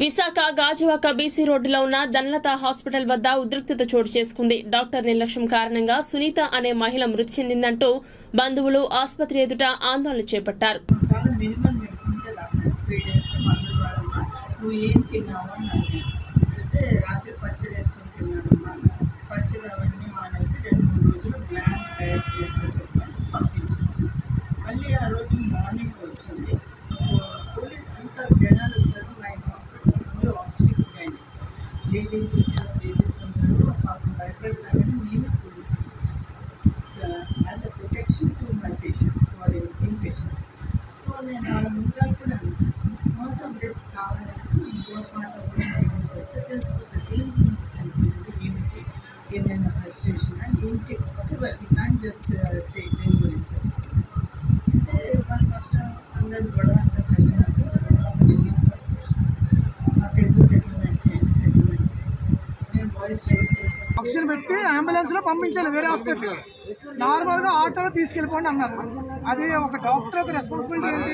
Visakha Gajuwaka BC రోడ్డులో ఉన్న ధనలత hospital వద్ద ఉద్రిక్తత చోటు చేసుకుంది. డాక్టర్ నిర్లక్ష్యం కారణంగా సునీత అనే మహిళ మృతి చెందిందంటూ బంధువులు ఆసుపత్రి ఎదుట ఆందోళన చేపట్టారు. మళ్ళీ ఆ రోజు మార్నింగ్ వచ్చింది. లేడీస్ వచ్చారు బేబీస్ ఉంటారు పాపం భయపడతారని నేను police as a protection to my patients for in patients so నేను వాళ్ళ ముందర కూడా మోస్ట్ ఆఫ్ డెత్ కావాలంటే పోస్ట్ మార్టం గురించి ఏం చేస్తే తెలిసిపోతుంది దేని గురించి చనిపోయింది ఏమిటి ఏమైనా ఫ్రస్ట్రేషన్ ఏంటి ఒకటి కానీ జస్ట్ సే దేని గురించి అంటే వాళ్ళు ఫస్ట్ అందరు గొడవ అంతా కలిగినాక ఆక్సిజన్ పెట్టి అంబులెన్స్లో పంపించాలి వేరే హాస్పిటల్ నార్మల్గా ఆటోలో తీసుకెళ్ళిపోండి అన్నారు. అది ఒక డాక్టర్ యొక్క రెస్పాన్సిబిలిటీ ఏంటి?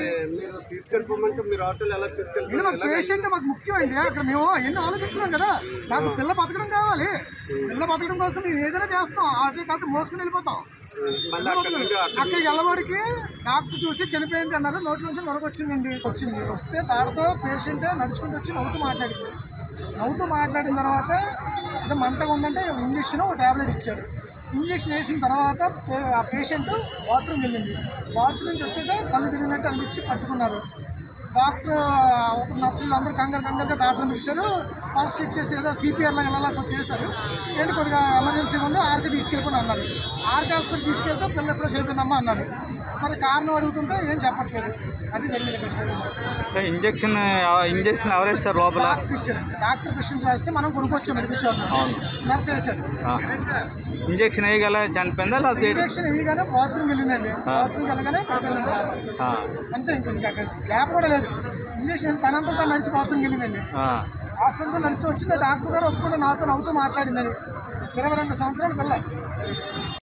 మాకు పేషెంట్ మాకు ముఖ్యమండి. అక్కడ మేము ఎన్ని ఆలోచించినాం కదా. నాకు పిల్ల బతకడం కావాలి. పిల్ల బతకడం కోసం మేము ఏదైనా చేస్తాం. ఆటో కాకపోతే మోసుకుని వెళ్ళిపోతాం. అక్కడ వెళ్ళబడికి డాక్టర్ చూసి చనిపోయింది అన్నారు. నోట్ల నుంచి నొరగ వచ్చిందండి వచ్చింది. వస్తే తాడుతో పేషెంట్ నడుచుకుంటూ వచ్చి నవ్వుతూ మాట్లాడింది. నవ్వుతూ మాట్లాడిన తర్వాత ఏదో మంటగా ఉందంటే ఇంజక్షన్ ఒక ట్యాబ్లెట్ ఇచ్చారు. ఇంజక్షన్ వేసిన తర్వాత ఆ పేషెంట్ బాత్రూమ్ వెళ్ళింది. బాత్రూమ్ నుంచి వచ్చాక కళ్ళు తిరిగినట్టు అనిపించి పట్టుకున్నారు. డాక్టర్ ఒక నర్సులు అందరూ కంగారు కంగారుగా డాక్టర్ని పిలిచారు. ఫస్ట్ చెక్ చేసి ఏదో సిపిఆర్లో లాగా చేశారు. ఏంటి కొద్దిగా ఎమర్జెన్సీ ఉంది ఆర్కే తీసుకెళ్ళిపోయి అన్నారు. ఆర్కే హాస్పిటల్ తీసుకెళ్తే పిల్లలు ఎప్పుడో చనిపోయిందమ్మా అన్నారు. మరి కారణం అడుగుతుంటే ఏం చెప్పట్లేదు. అది జరిగింది కష్టం ఇంజక్షన్ ఇంజక్షన్ ఎవరైతే సార్ లోపల? డాక్టర్ ప్రిస్క్రిప్షన్ రాస్తే మనం కొనుక్కొచ్చాం మెడికల్ షాప్ నర్స్ వేశారు. ఇంజక్షన్ వేయగల చనిపోయిందా? లేకపోతే ఇంజక్షన్ వేయగానే బాత్రూమ్ వెళ్ళిందండి. బాత్రూమ్కి వెళ్ళగానే అంతే ఇంక గ్యాప్ కూడా లేదు. ఇంజక్షన్ తనంతా తను నడిచి బాత్రూమ్కి వెళ్ళిందండి. ఆ, హాస్పిటల్కి నడుస్తూ వచ్చింది. డాక్టర్ గారు ఒప్పుకుంటే నాతో నవ్వుతూ మాట్లాడిందని ఇరవై రెండు సంవత్సరాల పిల్ల.